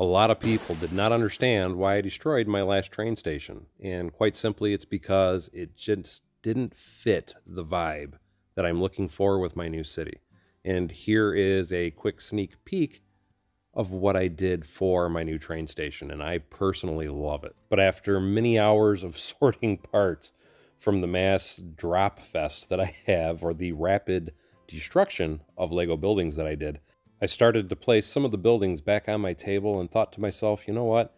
A lot of people did not understand why I destroyed my last train station, and quite simply, it's because it just didn't fit the vibe that I'm looking for with my new city. And here is a quick sneak peek of what I did for my new train station, and I personally love it. But after many hours of sorting parts from the mass drop fest that I have, or the rapid destruction of Lego buildings that I did, I started to place some of the buildings back on my table and thought to myself, you know what?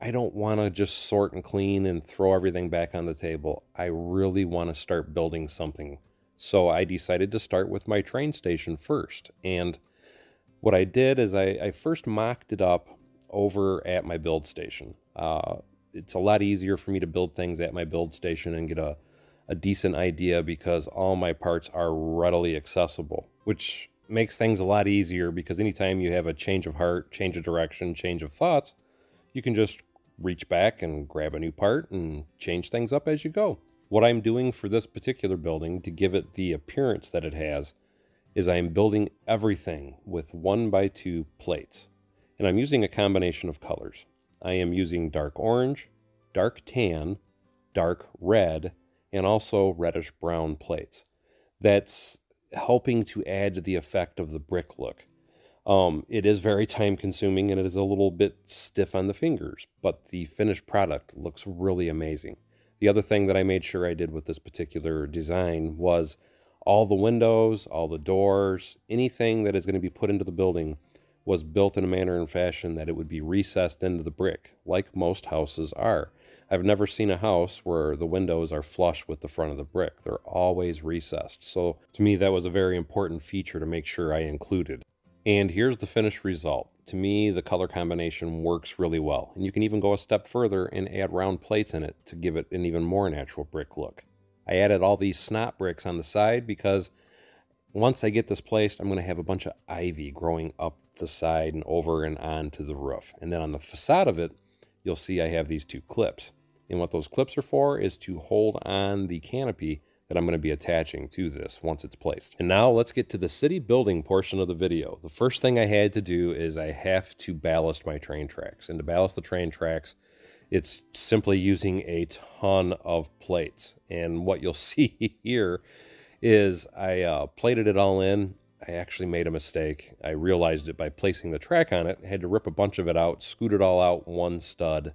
I don't want to just sort and clean and throw everything back on the table. I really want to start building something. So I decided to start with my train station first. And what I did is I, I first mocked it up over at my build station. Uh, it's a lot easier for me to build things at my build station and get a, a decent idea because all my parts are readily accessible, which makes things a lot easier because anytime you have a change of heart, change of direction, change of thoughts, you can just reach back and grab a new part and change things up as you go. What I'm doing for this particular building to give it the appearance that it has is I'm building everything with one by two plates. And I'm using a combination of colors. I am using dark orange, dark tan, dark red, and also reddish brown plates. That's helping to add to the effect of the brick look. Um, it is very time consuming and it is a little bit stiff on the fingers, but the finished product looks really amazing. The other thing that I made sure I did with this particular design was all the windows, all the doors, anything that is going to be put into the building was built in a manner and fashion that it would be recessed into the brick, like most houses are. I've never seen a house where the windows are flush with the front of the brick. They're always recessed. So to me, that was a very important feature to make sure I included. And here's the finished result. To me, the color combination works really well. And you can even go a step further and add round plates in it to give it an even more natural brick look. I added all these snot bricks on the side because once I get this placed, I'm going to have a bunch of ivy growing up the side and over and onto the roof. And then on the facade of it, you'll see I have these two clips. And what those clips are for is to hold on the canopy that I'm going to be attaching to this once it's placed. And now let's get to the city building portion of the video. The first thing I had to do is I have to ballast my train tracks. And to ballast the train tracks, it's simply using a ton of plates. And what you'll see here is I uh, plated it all in. I actually made a mistake. I realized it by placing the track on it. Had to rip a bunch of it out, scoot it all out one stud,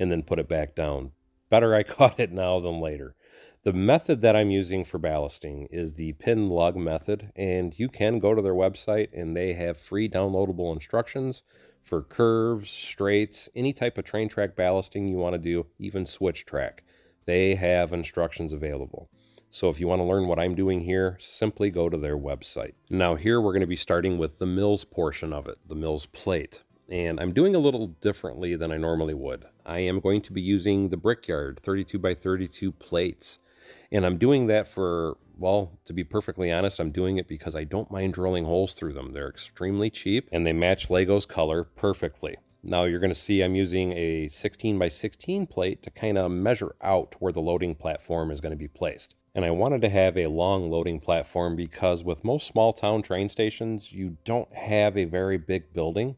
and then put it back down. Better I caught it now than later. The method that I'm using for ballasting is the Penn Lug method, and you can go to their website and they have free downloadable instructions for curves, straights, any type of train track ballasting you want to do, even switch track. They have instructions available. So if you want to learn what I'm doing here, simply go to their website. Now here we're going to be starting with the MILS portion of it, the MILS plate and I'm doing a little differently than I normally would. I am going to be using the Brickyard 32 by 32 plates. And I'm doing that for, well, to be perfectly honest, I'm doing it because I don't mind drilling holes through them. They're extremely cheap and they match Lego's color perfectly. Now you're going to see I'm using a 16 by 16 plate to kind of measure out where the loading platform is going to be placed. And I wanted to have a long loading platform because with most small town train stations, you don't have a very big building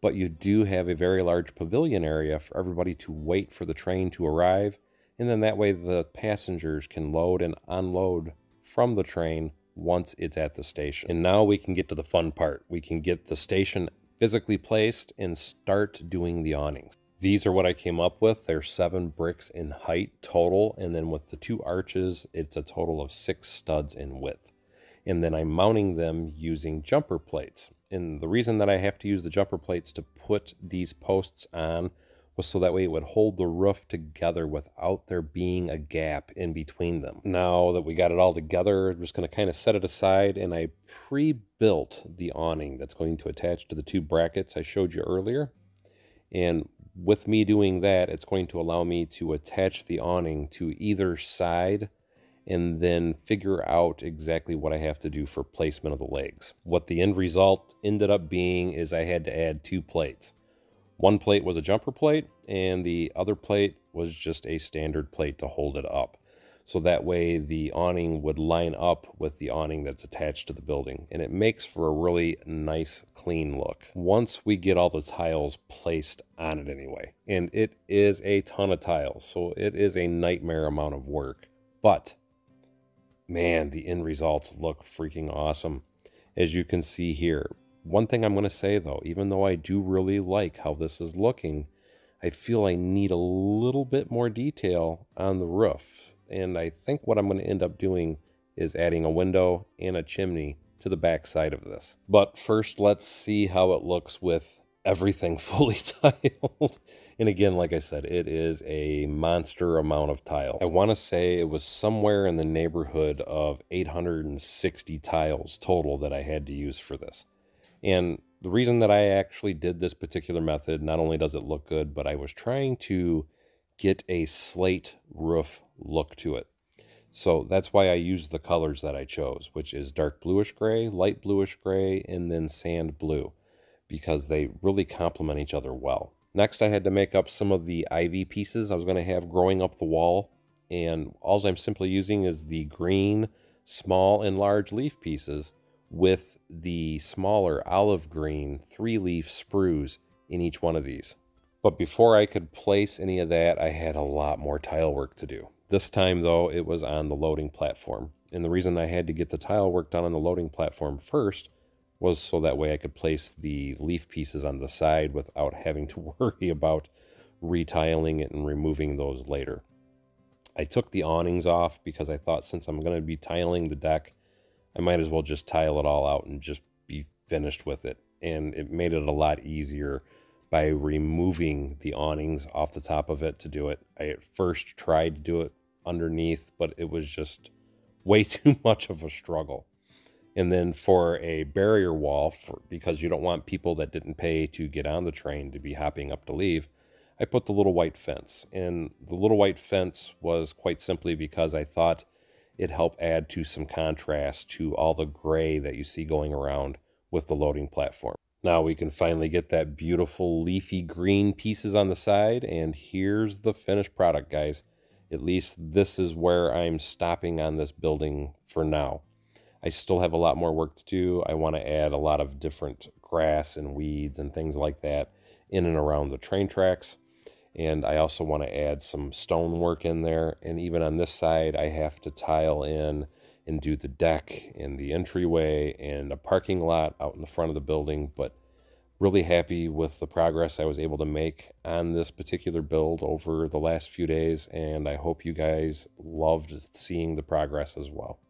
but you do have a very large pavilion area for everybody to wait for the train to arrive. And then that way the passengers can load and unload from the train once it's at the station. And now we can get to the fun part. We can get the station physically placed and start doing the awnings. These are what I came up with. They're seven bricks in height total. And then with the two arches, it's a total of six studs in width. And then I'm mounting them using jumper plates. And the reason that I have to use the jumper plates to put these posts on was so that way it would hold the roof together without there being a gap in between them. Now that we got it all together, I'm just going to kind of set it aside and I pre-built the awning that's going to attach to the two brackets I showed you earlier. And with me doing that, it's going to allow me to attach the awning to either side and then figure out exactly what I have to do for placement of the legs. What the end result ended up being is I had to add two plates. One plate was a jumper plate, and the other plate was just a standard plate to hold it up. so that way the awning would line up with the awning that's attached to the building and it makes for a really nice clean look once we get all the tiles placed on it anyway and it is a ton of tiles so it is a nightmare amount of work but man the end results look freaking awesome as you can see here one thing i'm going to say though even though i do really like how this is looking i feel i need a little bit more detail on the roof and I think what I'm going to end up doing is adding a window and a chimney to the back side of this. But first, let's see how it looks with everything fully tiled. and again, like I said, it is a monster amount of tiles. I want to say it was somewhere in the neighborhood of 860 tiles total that I had to use for this. And the reason that I actually did this particular method, not only does it look good, but I was trying to get a slate roof look to it. So that's why I used the colors that I chose, which is dark bluish gray, light bluish gray, and then sand blue, because they really complement each other well. Next, I had to make up some of the ivy pieces I was going to have growing up the wall, and all I'm simply using is the green, small, and large leaf pieces with the smaller olive green three-leaf sprues in each one of these. But before I could place any of that, I had a lot more tile work to do. This time, though, it was on the loading platform. And the reason I had to get the tile work done on the loading platform first was so that way I could place the leaf pieces on the side without having to worry about retiling it and removing those later. I took the awnings off because I thought since I'm going to be tiling the deck, I might as well just tile it all out and just be finished with it. And it made it a lot easier by removing the awnings off the top of it to do it. I at first tried to do it underneath, but it was just way too much of a struggle. And then for a barrier wall, for, because you don't want people that didn't pay to get on the train to be hopping up to leave, I put the little white fence. And the little white fence was quite simply because I thought it helped add to some contrast to all the gray that you see going around with the loading platform. Now we can finally get that beautiful leafy green pieces on the side, and here's the finished product, guys at least this is where I'm stopping on this building for now. I still have a lot more work to do. I want to add a lot of different grass and weeds and things like that in and around the train tracks. And I also want to add some stone work in there. And even on this side, I have to tile in and do the deck and the entryway and a parking lot out in the front of the building. But really happy with the progress I was able to make on this particular build over the last few days, and I hope you guys loved seeing the progress as well.